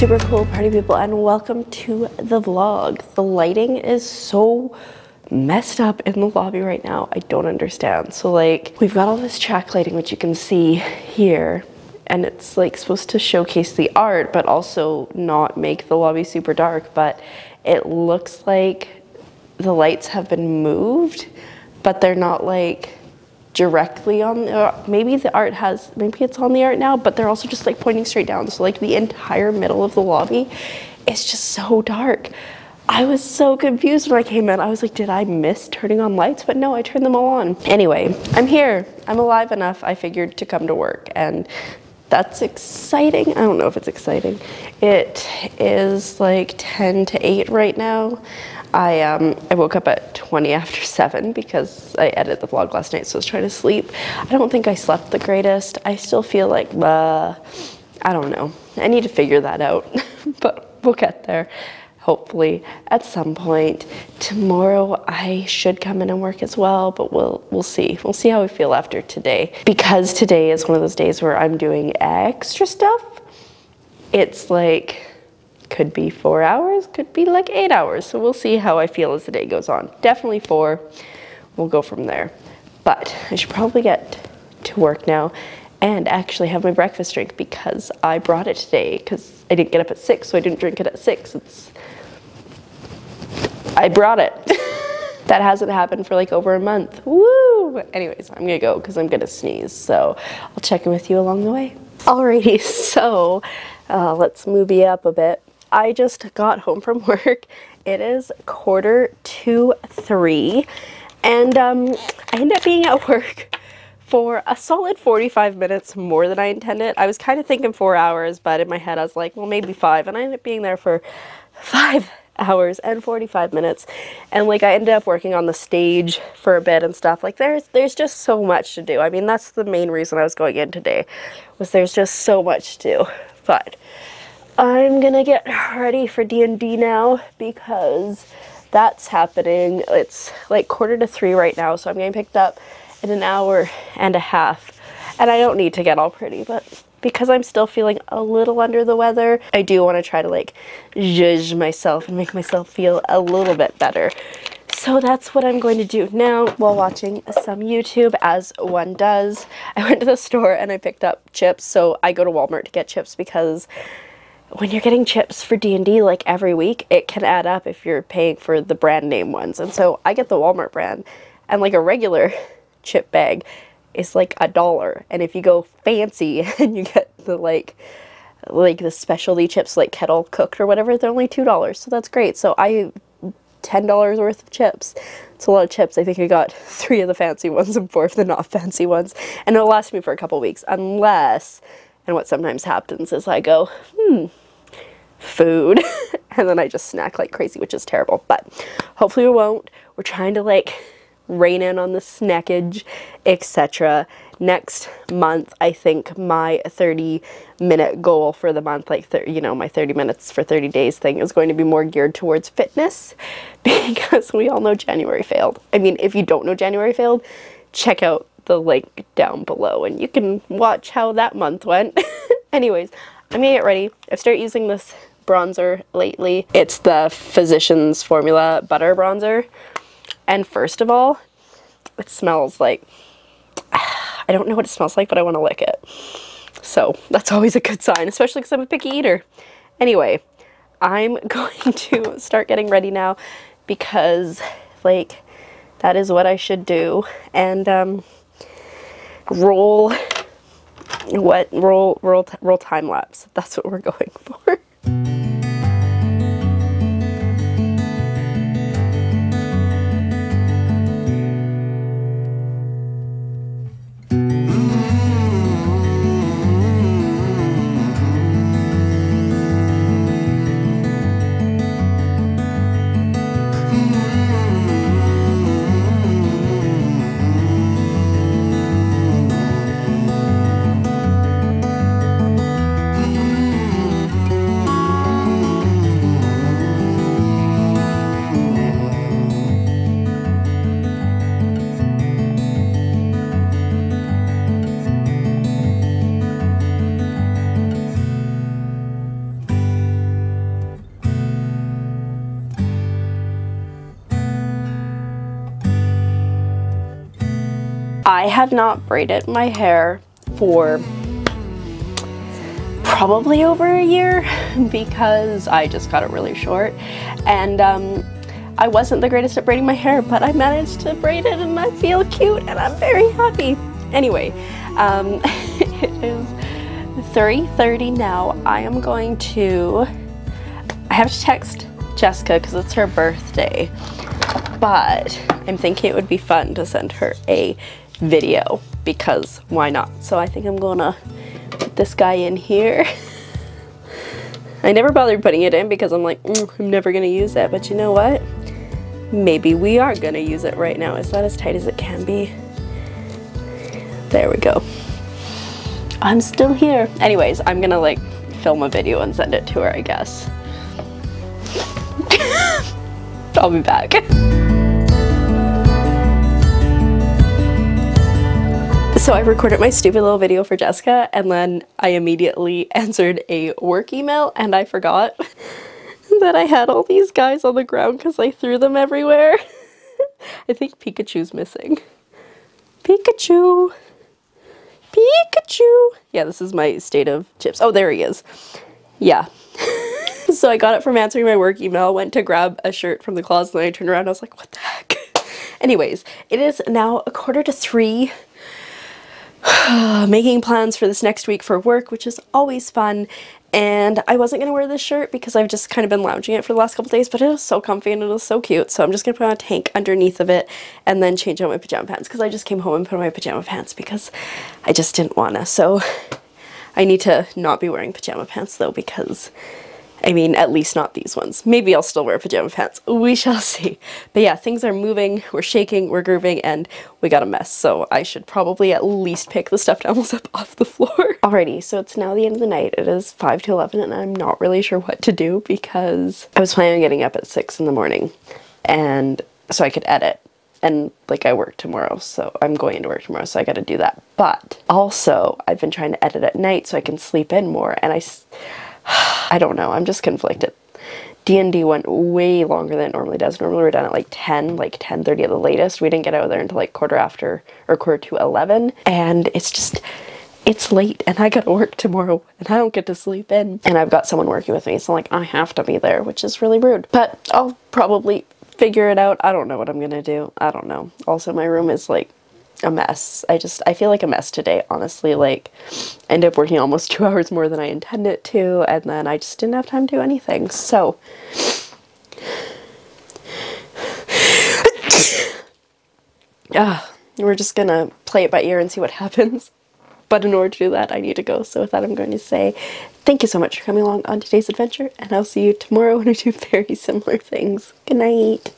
super cool party people and welcome to the vlog. The lighting is so messed up in the lobby right now. I don't understand. So like we've got all this track lighting which you can see here and it's like supposed to showcase the art but also not make the lobby super dark but it looks like the lights have been moved but they're not like directly on uh, maybe the art has maybe it's on the art now but they're also just like pointing straight down so like the entire middle of the lobby is just so dark I was so confused when I came in. I was like, did I miss turning on lights? But no, I turned them all on. Anyway, I'm here. I'm alive enough, I figured, to come to work. And that's exciting. I don't know if it's exciting. It is like 10 to 8 right now. I, um, I woke up at 20 after 7 because I edited the vlog last night, so I was trying to sleep. I don't think I slept the greatest. I still feel like, uh, I don't know. I need to figure that out, but we'll get there hopefully at some point. Tomorrow I should come in and work as well, but we'll we'll see. We'll see how we feel after today. Because today is one of those days where I'm doing extra stuff. It's like could be four hours, could be like eight hours. So we'll see how I feel as the day goes on. Definitely four. We'll go from there. But I should probably get to work now and actually have my breakfast drink because I brought it today because I didn't get up at six, so I didn't drink it at six. It's I brought it. that hasn't happened for like over a month. Woo! Anyways, I'm gonna go because I'm gonna sneeze. So I'll check in with you along the way. Alrighty, so uh, let's movie up a bit. I just got home from work. It is quarter to three, and um, I ended up being at work for a solid 45 minutes more than I intended. I was kind of thinking four hours, but in my head I was like, well, maybe five, and I ended up being there for five hours and 45 minutes. And like I ended up working on the stage for a bit and stuff. Like there's there's just so much to do. I mean that's the main reason I was going in today was there's just so much to do. But I'm gonna get ready for D&D now because that's happening it's like quarter to three right now so I'm getting picked up in an hour and a half and I don't need to get all pretty but because I'm still feeling a little under the weather, I do want to try to like zhuzh myself and make myself feel a little bit better. So that's what I'm going to do now while watching some YouTube as one does. I went to the store and I picked up chips. So I go to Walmart to get chips because when you're getting chips for D&D like every week, it can add up if you're paying for the brand name ones. And so I get the Walmart brand and like a regular chip bag is like a dollar. And if you go fancy and you get the like like the specialty chips like kettle cooked or whatever, they're only two dollars. So that's great. So I ten dollars worth of chips. It's a lot of chips. I think I got three of the fancy ones and four of the not fancy ones. And it'll last me for a couple weeks unless and what sometimes happens is I go, hmm, food. and then I just snack like crazy, which is terrible. But hopefully we won't. We're trying to like rein in on the snackage, etc. Next month, I think my 30 minute goal for the month, like, you know, my 30 minutes for 30 days thing is going to be more geared towards fitness because we all know January failed. I mean, if you don't know January failed, check out the link down below and you can watch how that month went. Anyways, I'm gonna get ready. I've started using this bronzer lately. It's the Physicians Formula Butter Bronzer. And first of all, it smells like, I don't know what it smells like, but I want to lick it. So that's always a good sign, especially because I'm a picky eater. Anyway, I'm going to start getting ready now because like that is what I should do. And um, roll what roll roll roll time lapse. That's what we're going for. I have not braided my hair for probably over a year because I just got it really short and um, I wasn't the greatest at braiding my hair but I managed to braid it and I feel cute and I'm very happy. Anyway, um, it is 3.30 now. I am going to, I have to text Jessica because it's her birthday but I'm thinking it would be fun to send her a video because why not? So I think I'm gonna put this guy in here. I never bothered putting it in because I'm like, mm, I'm never gonna use it, but you know what? Maybe we are gonna use it right now. Is that as tight as it can be? There we go. I'm still here. Anyways, I'm gonna like film a video and send it to her, I guess. I'll be back. So I recorded my stupid little video for Jessica and then I immediately answered a work email and I forgot that I had all these guys on the ground because I threw them everywhere. I think Pikachu's missing. Pikachu! Pikachu! Yeah, this is my state of chips. Oh, there he is. Yeah. so I got it from answering my work email, went to grab a shirt from the closet, and I turned around I was like, what the heck? Anyways, it is now a quarter to three. making plans for this next week for work, which is always fun. And I wasn't going to wear this shirt because I've just kind of been lounging it for the last couple days, but it is so comfy and it is so cute. So I'm just going to put on a tank underneath of it and then change out my pajama pants because I just came home and put on my pajama pants because I just didn't want to. So I need to not be wearing pajama pants though because I mean, at least not these ones. Maybe I'll still wear pajama pants. We shall see. But yeah, things are moving, we're shaking, we're grooving, and we got a mess. So I should probably at least pick the stuffed animals up off the floor. Alrighty, so it's now the end of the night. It is 5 to 11 and I'm not really sure what to do because I was planning on getting up at 6 in the morning. And so I could edit and like I work tomorrow so I'm going into work tomorrow so I got to do that but also I've been trying to edit at night so I can sleep in more and I I don't know. I'm just conflicted. D&D went way longer than it normally does. Normally we're done at like 10, like 10.30 at the latest. We didn't get out of there until like quarter after, or quarter to 11. And it's just, it's late and I gotta work tomorrow and I don't get to sleep in. And I've got someone working with me, so like I have to be there, which is really rude. But I'll probably figure it out. I don't know what I'm gonna do. I don't know. Also, my room is like a mess. I just, I feel like a mess today, honestly. Like, I ended up working almost two hours more than I intended to, and then I just didn't have time to do anything. So, uh, we're just gonna play it by ear and see what happens. But in order to do that, I need to go. So with that, I'm going to say thank you so much for coming along on today's adventure, and I'll see you tomorrow when we do very similar things. Good night.